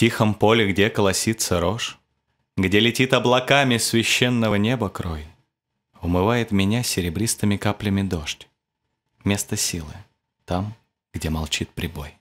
тихом поле, где колосится рожь, Где летит облаками священного неба крой, Умывает меня серебристыми каплями дождь. Место силы, там, где молчит прибой.